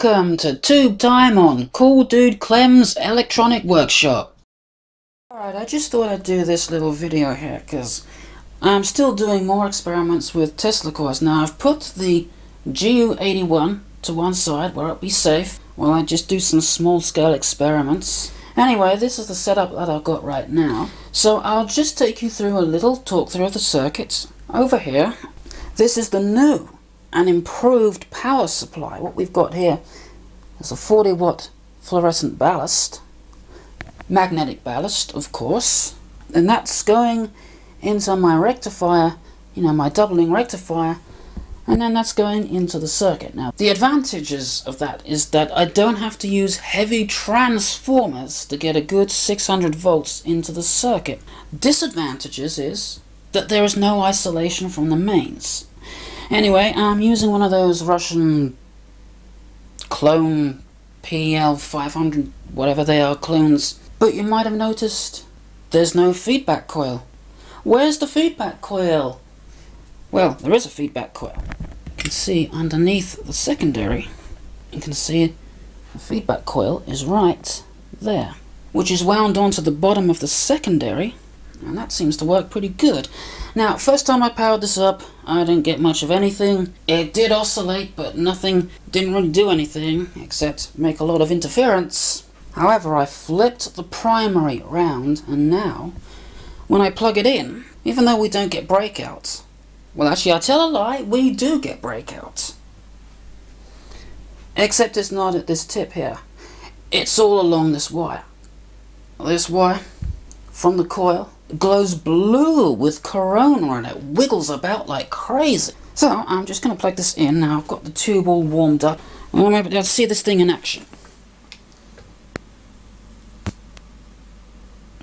Welcome to Tube Time on Cool Dude Clem's Electronic Workshop. Alright, I just thought I'd do this little video here because I'm still doing more experiments with Tesla coils. Now I've put the GU81 to one side where it'll be safe while I just do some small scale experiments. Anyway, this is the setup that I've got right now. So I'll just take you through a little talk through of the circuits. Over here, this is the new and improved power supply. What we've got here is a 40 watt fluorescent ballast, magnetic ballast of course, and that's going into my rectifier, you know, my doubling rectifier, and then that's going into the circuit. Now, the advantages of that is that I don't have to use heavy transformers to get a good 600 volts into the circuit. Disadvantages is that there is no isolation from the mains. Anyway, I'm using one of those Russian clone PL500, whatever they are, clones. But you might have noticed there's no feedback coil. Where's the feedback coil? Well, there is a feedback coil. You can see underneath the secondary, you can see the feedback coil is right there, which is wound onto the bottom of the secondary, and that seems to work pretty good. Now, first time I powered this up, I didn't get much of anything. It did oscillate, but nothing, didn't really do anything, except make a lot of interference. However, I flipped the primary round, and now, when I plug it in, even though we don't get breakouts, well actually I tell a lie, we do get breakouts. Except it's not at this tip here. It's all along this wire. This wire, from the coil, glows blue with corona and it wiggles about like crazy. So I'm just going to plug this in now. I've got the tube all warmed up. And I'm able to see this thing in action.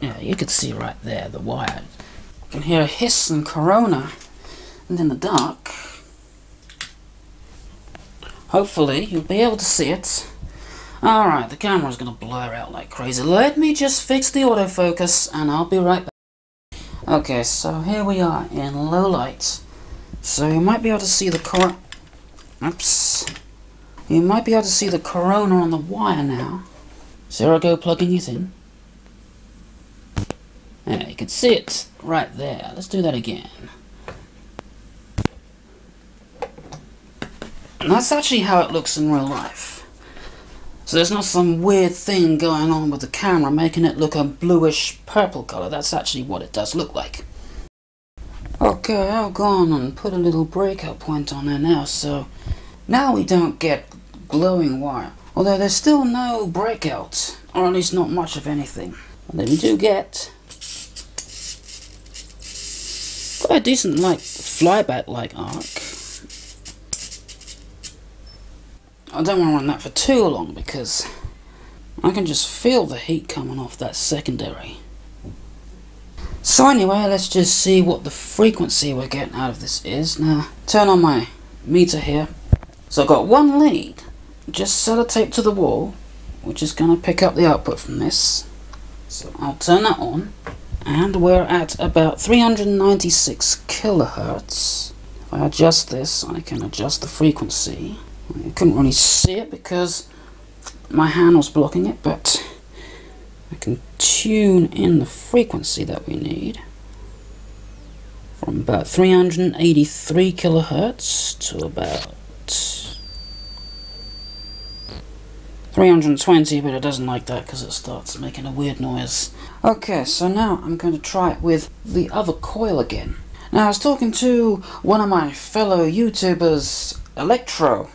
Yeah, you can see right there the wire. You can hear a hiss and corona. And in the dark, hopefully you'll be able to see it. Alright, the camera's going to blur out like crazy. Let me just fix the autofocus and I'll be right back. Okay, so here we are in low light. So you might be able to see the cor Oops. You might be able to see the corona on the wire now. So I go plugging it in. Yeah, you can see it right there. Let's do that again. And that's actually how it looks in real life. So there's not some weird thing going on with the camera making it look a bluish purple colour. That's actually what it does look like. Okay, I'll go on and put a little breakout point on there now, so now we don't get glowing wire. Although there's still no breakout, or at least not much of anything. And then we do get quite a decent like flyback like arc. I don't want to run that for too long because I can just feel the heat coming off that secondary. So anyway, let's just see what the frequency we're getting out of this is. Now, turn on my meter here. So I've got one lead, just sellotape to the wall, which is going to pick up the output from this. So I'll turn that on, and we're at about 396 kilohertz. If I adjust this, I can adjust the frequency. You couldn't really see it because my hand was blocking it, but I can tune in the frequency that we need from about 383 kilohertz to about 320, but it doesn't like that because it starts making a weird noise. Okay, so now I'm going to try it with the other coil again. Now, I was talking to one of my fellow YouTubers, Electro,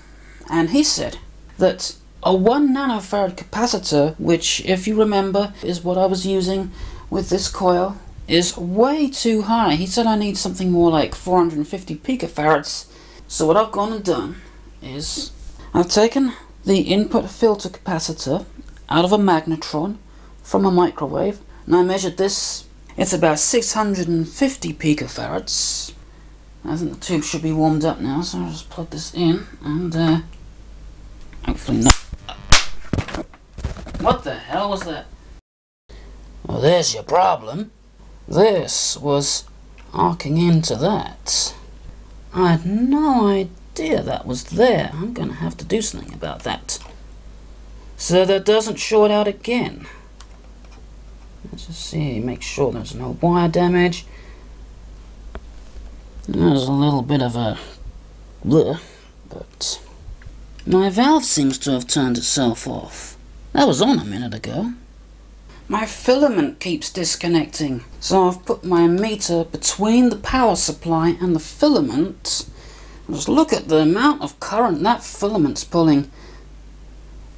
and he said that a 1 nanofarad capacitor, which if you remember is what I was using with this coil, is way too high. He said I need something more like 450 picofarads. So what I've gone and done is I've taken the input filter capacitor out of a magnetron from a microwave and I measured this. It's about 650 picofarads. I think the tube should be warmed up now, so I'll just plug this in and uh, Hopefully not. What the hell was that? Well, there's your problem. This was arcing into that. I had no idea that was there. I'm going to have to do something about that. So that doesn't short out again. Let's just see, make sure there's no wire damage. There's a little bit of a blur, but my valve seems to have turned itself off. That was on a minute ago. My filament keeps disconnecting, so I've put my meter between the power supply and the filament. Just look at the amount of current that filament's pulling.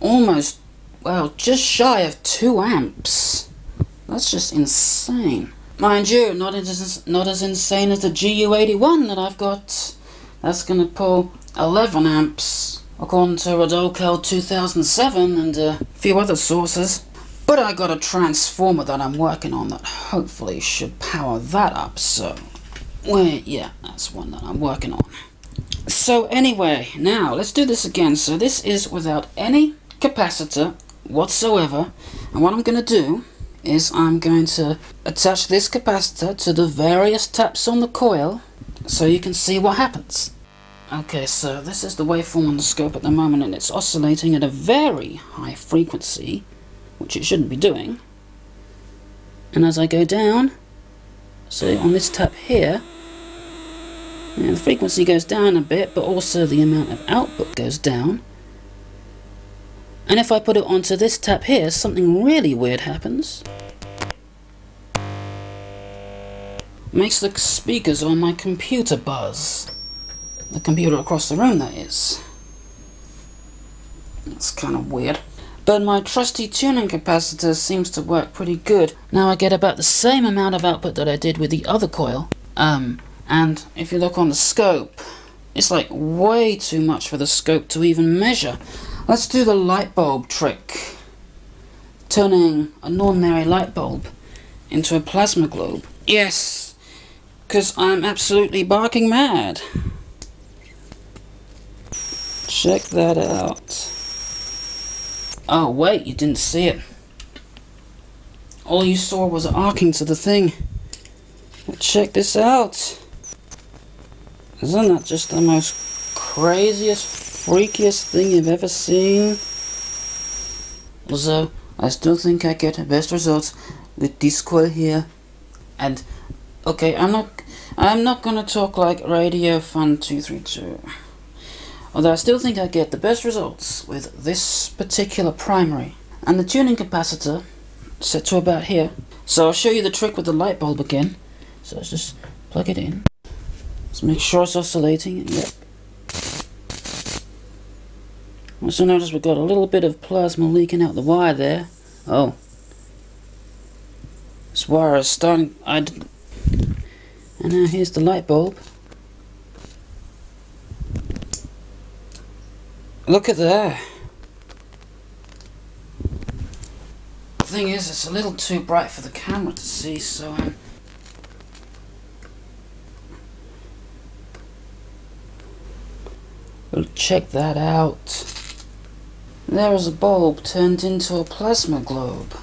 Almost, well, just shy of 2 amps. That's just insane. Mind you, not as, not as insane as the GU81 that I've got. That's going to pull 11 amps, according to Rodocal 2007 and a few other sources. But I got a transformer that I'm working on that hopefully should power that up, so... Well, yeah, that's one that I'm working on. So anyway, now let's do this again. So this is without any capacitor whatsoever. And what I'm going to do is I'm going to attach this capacitor to the various taps on the coil so you can see what happens. Okay, so this is the waveform on the scope at the moment and it's oscillating at a very high frequency, which it shouldn't be doing. And as I go down, so on this tap here, the frequency goes down a bit, but also the amount of output goes down. And if I put it onto this tap here, something really weird happens. Makes the speakers on my computer buzz. The computer across the room, that is. That's kind of weird. But my trusty tuning capacitor seems to work pretty good. Now I get about the same amount of output that I did with the other coil. Um, and if you look on the scope, it's like way too much for the scope to even measure. Let's do the light bulb trick. Turning an ordinary light bulb into a plasma globe. Yes, because I'm absolutely barking mad. Check that out. Oh wait, you didn't see it. All you saw was arcing to the thing. Check this out. Isn't that just the most craziest freakiest thing you've ever seen. Also, I still think I get the best results with this coil here. And, okay, I'm not, I'm not gonna talk like Radio Fun 232. Although I still think I get the best results with this particular primary. And the tuning capacitor set to about here. So I'll show you the trick with the light bulb again. So let's just plug it in. Let's make sure it's oscillating. Yep. Also notice we've got a little bit of plasma leaking out the wire there. Oh. This wire is starting... I and now here's the light bulb. Look at that. The thing is, it's a little too bright for the camera to see, so... Um, we'll check that out. There is a bulb turned into a plasma globe.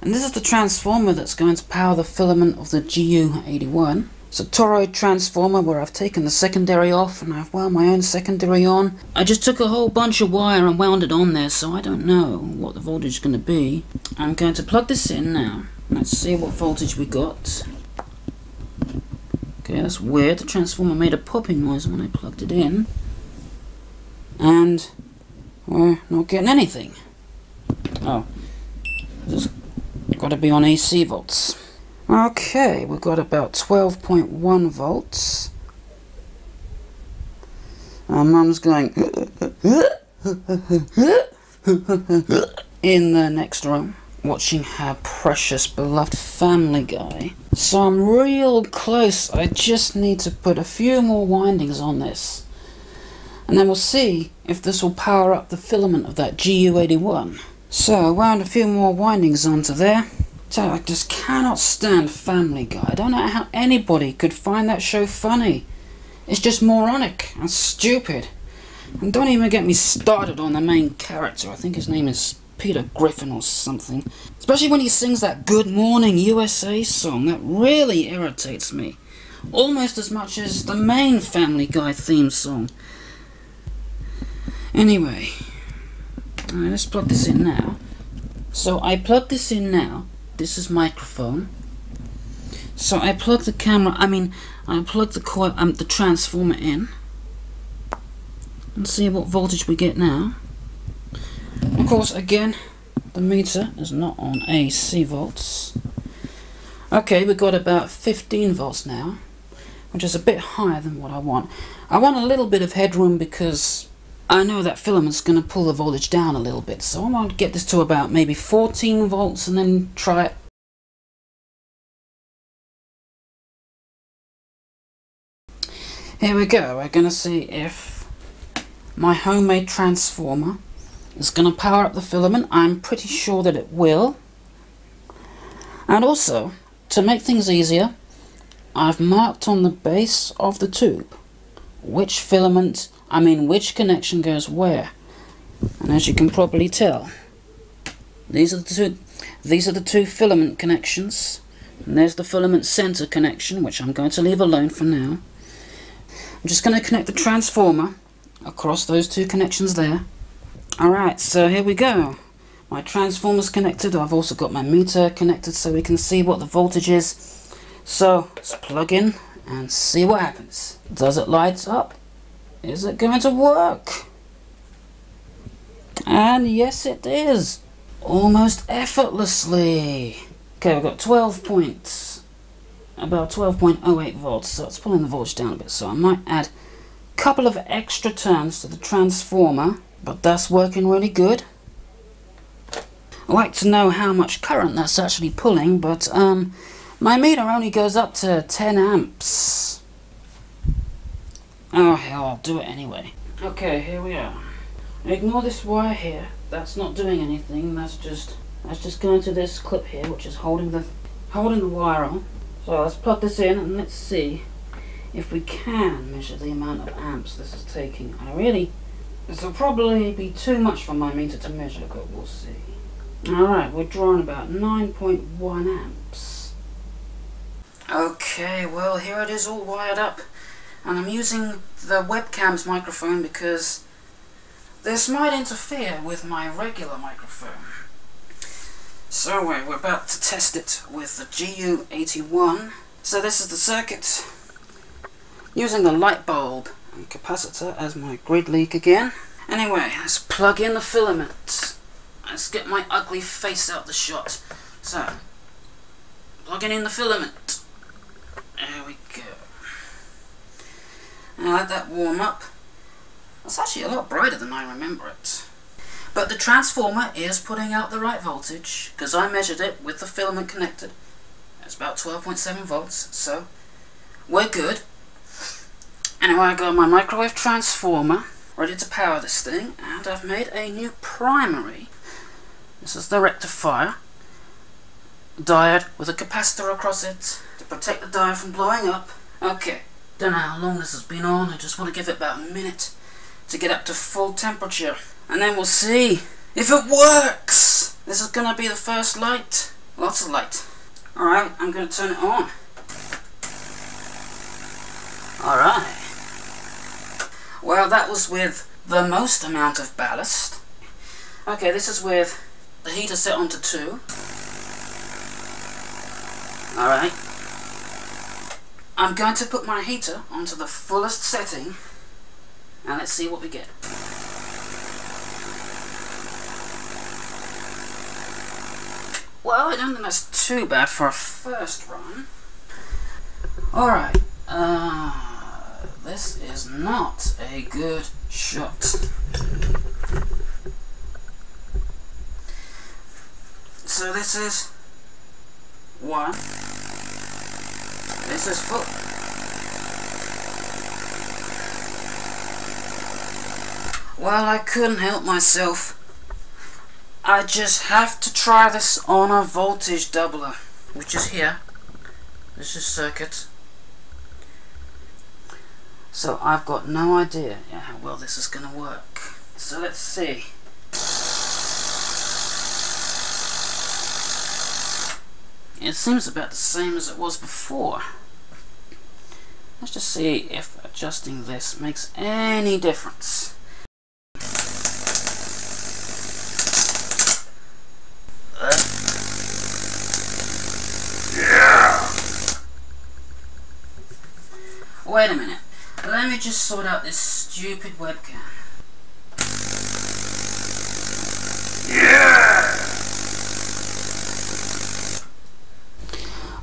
And this is the transformer that's going to power the filament of the GU81. It's a toroid transformer where I've taken the secondary off and I've wound my own secondary on. I just took a whole bunch of wire and wound it on there so I don't know what the voltage is going to be. I'm going to plug this in now. Let's see what voltage we got. Okay, that's weird. The transformer made a popping noise when I plugged it in. And we're not getting anything. Oh. Has got to be on AC volts. Okay, we've got about 12.1 volts. Our mum's going in the next room, watching her precious beloved Family Guy. So I'm real close. I just need to put a few more windings on this and then we'll see if this will power up the filament of that GU81. So, I wound a few more windings onto there. So I just cannot stand Family Guy. I don't know how anybody could find that show funny. It's just moronic and stupid. And don't even get me started on the main character. I think his name is Peter Griffin or something. Especially when he sings that Good Morning USA song. That really irritates me. almost as much as the main Family Guy theme song. Anyway, right, let's plug this in now. So I plug this in now. This is microphone. So I plug the camera, I mean, I plug the coil, um, the transformer in. And see what voltage we get now. Of course, again, the meter is not on AC volts. Okay, we've got about 15 volts now, which is a bit higher than what I want. I want a little bit of headroom because I know that filament's going to pull the voltage down a little bit, so I want to get this to about maybe 14 volts and then try it. Here we go, we're going to see if my homemade transformer is going to power up the filament. I'm pretty sure that it will. And also, to make things easier, I've marked on the base of the tube which filament, I mean which connection goes where. And as you can probably tell, these are the two, these are the two filament connections. And there's the filament center connection, which I'm going to leave alone for now. I'm just going to connect the transformer across those two connections there. Alright, so here we go. My transformer's connected. I've also got my meter connected so we can see what the voltage is. So, let's plug in and see what happens. Does it light up? Is it going to work? And yes it is. Almost effortlessly. Okay, we've got 12 points. About 12.08 volts, so it's pulling the voltage down a bit. So I might add a couple of extra turns to the transformer but that's working really good. I'd like to know how much current that's actually pulling, but um, my meter only goes up to 10 amps. Oh hell, I'll do it anyway. Okay, here we are. Ignore this wire here. That's not doing anything. That's just that's just going to this clip here, which is holding the holding the wire on. So let's plug this in and let's see if we can measure the amount of amps this is taking. I really this will probably be too much for my meter to measure, but we'll see. Alright, we're drawing about 9.1 amps. Okay, well here it is all wired up. And I'm using the webcam's microphone because this might interfere with my regular microphone. So uh, we're about to test it with the GU81. So this is the circuit using the light bulb and capacitor as my grid leak again. Anyway, let's plug in the filament. Let's get my ugly face out the shot. So, plugging in the filament. There we go. Now let that warm up. It's actually a lot brighter than I remember it. But the transformer is putting out the right voltage, because I measured it with the filament connected. It's about 12.7 volts, so we're good. Anyway, I got my microwave transformer ready to power this thing, and I've made a new primary. This is the rectifier. Diode with a capacitor across it to protect the diode from blowing up. Okay, don't know how long this has been on, I just want to give it about a minute to get up to full temperature. And then we'll see if it works! This is gonna be the first light. Lots of light. Alright, I'm gonna turn it on. Alright. Well, that was with the most amount of ballast. Okay, this is with the heater set onto 2. Alright. I'm going to put my heater onto the fullest setting and let's see what we get. Well, I don't think that's too bad for a first run. Alright, uh, this is not a good shot. So this is one. This is full. Well, I couldn't help myself. I just have to try this on a voltage doubler, which is here. This is circuit. So I've got no idea how well this is going to work. So let's see. It seems about the same as it was before. Let's just see if adjusting this makes any difference. Yeah. Wait a minute. Let me just sort out this stupid webcam. Yeah.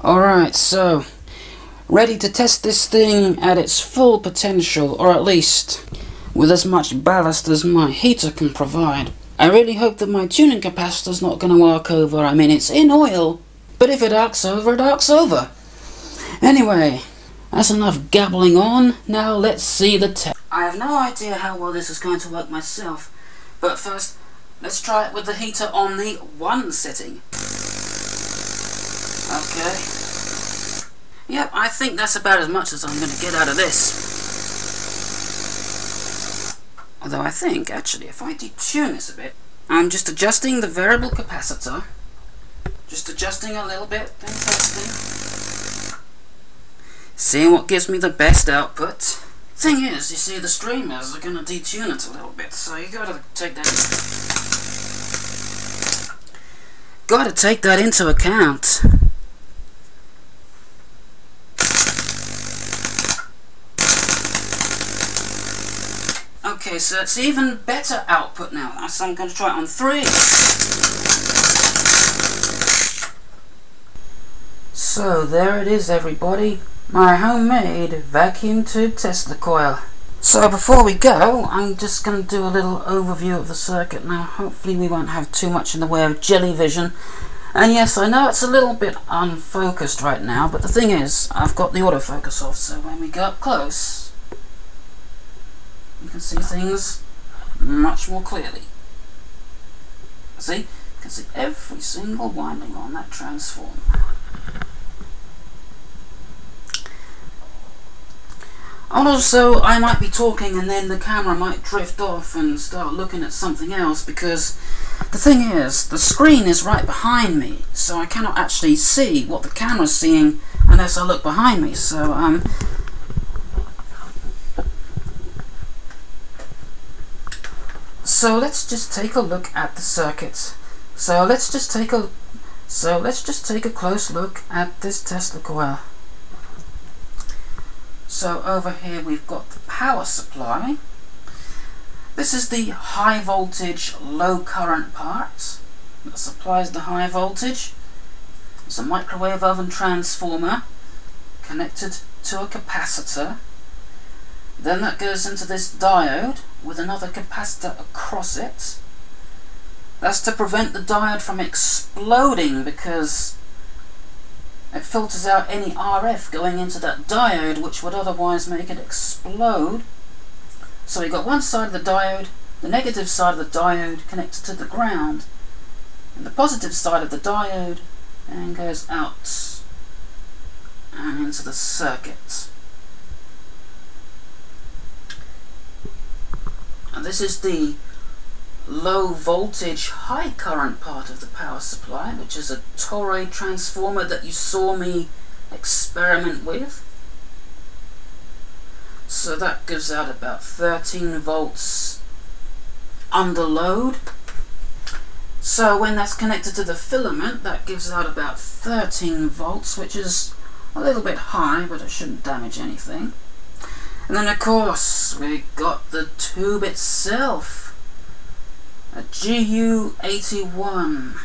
Alright, so ready to test this thing at its full potential, or at least with as much ballast as my heater can provide. I really hope that my tuning capacitor's not going to arc over. I mean, it's in oil, but if it arcs over, it arcs over. Anyway, that's enough gabbling on. Now let's see the test. I have no idea how well this is going to work myself, but first, let's try it with the heater on the 1 setting. Okay. Yep, I think that's about as much as I'm going to get out of this. Although I think, actually, if I detune this a bit, I'm just adjusting the variable capacitor. Just adjusting a little bit, then testing. Seeing what gives me the best output. Thing is, you see, the streamers are going to detune it a little bit, so you gotta take that... Gotta take that into account. Okay, so it's even better output now. So I'm going to try it on three. So there it is everybody, my homemade vacuum tube Tesla coil. So before we go, I'm just going to do a little overview of the circuit now. Hopefully we won't have too much in the way of jelly vision. And yes, I know it's a little bit unfocused right now, but the thing is, I've got the autofocus off, so when we go up close, you can see things much more clearly. See? You can see every single winding on that transformer. Also, I might be talking and then the camera might drift off and start looking at something else because the thing is, the screen is right behind me, so I cannot actually see what the camera's seeing unless I look behind me. So, um, So let's just take a look at the circuits. So let's just take a so let's just take a close look at this Tesla coil. So over here we've got the power supply. This is the high voltage, low current part that supplies the high voltage. It's a microwave oven transformer connected to a capacitor then that goes into this diode with another capacitor across it. That's to prevent the diode from exploding because it filters out any RF going into that diode which would otherwise make it explode. So we've got one side of the diode, the negative side of the diode connected to the ground, and the positive side of the diode and goes out and into the circuit. This is the low voltage high current part of the power supply which is a toroid transformer that you saw me experiment with. So that gives out about 13 volts under load. So when that's connected to the filament that gives out about 13 volts which is a little bit high but it shouldn't damage anything and then of course we've got the tube itself. A GU81.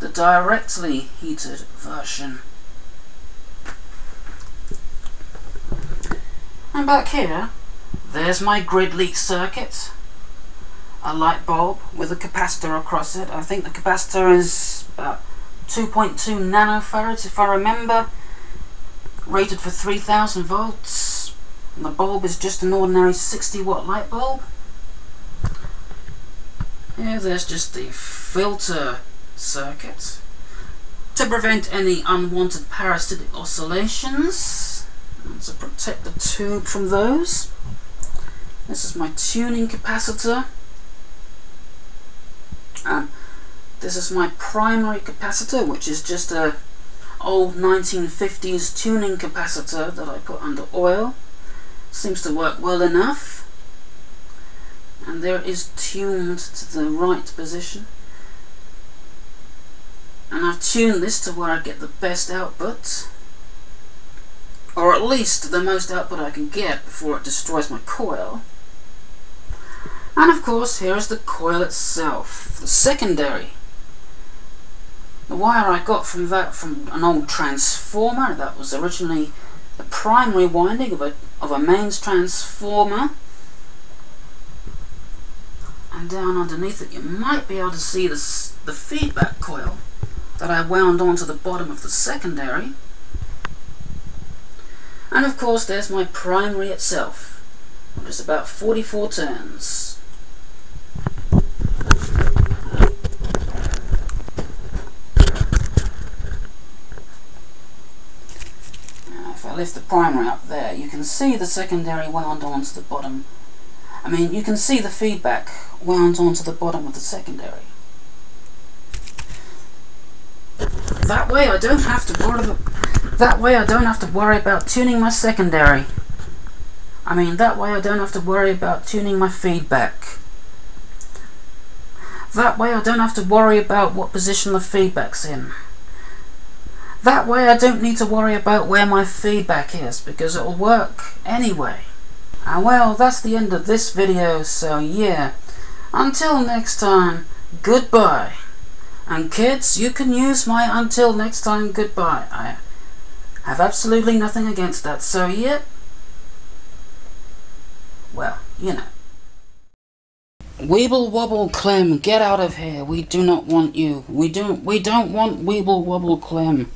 The directly heated version. And back here, there's my grid leak circuit. A light bulb with a capacitor across it. I think the capacitor is about 2.2 nanofarads if I remember rated for 3000 volts. And the bulb is just an ordinary 60 watt light bulb. Yeah there's just the filter circuit to prevent any unwanted parasitic oscillations. And to protect the tube from those. This is my tuning capacitor. Um, this is my primary capacitor which is just a old 1950s tuning capacitor that I put under oil. Seems to work well enough. And there it is tuned to the right position. And I've tuned this to where I get the best output. Or at least the most output I can get before it destroys my coil. And of course, here is the coil itself, the secondary. The wire I got from that from an old transformer that was originally the primary winding of a, of a mains transformer. And down underneath it you might be able to see the, the feedback coil that I wound onto the bottom of the secondary. And of course there's my primary itself, which is about 44 turns. Primary up there, you can see the secondary wound onto the bottom. I mean, you can see the feedback wound onto the bottom of the secondary. That way I don't have to worry that way I don't have to worry about tuning my secondary. I mean, that way I don't have to worry about tuning my feedback. That way I don't have to worry about what position the feedback's in. That way I don't need to worry about where my feedback is because it'll work anyway. And well, that's the end of this video, so yeah. Until next time, goodbye. And kids, you can use my until next time goodbye. I have absolutely nothing against that, so yeah. Well, you know. Weeble Wobble Clem, get out of here. We do not want you. We don't we don't want Weeble Wobble Clem.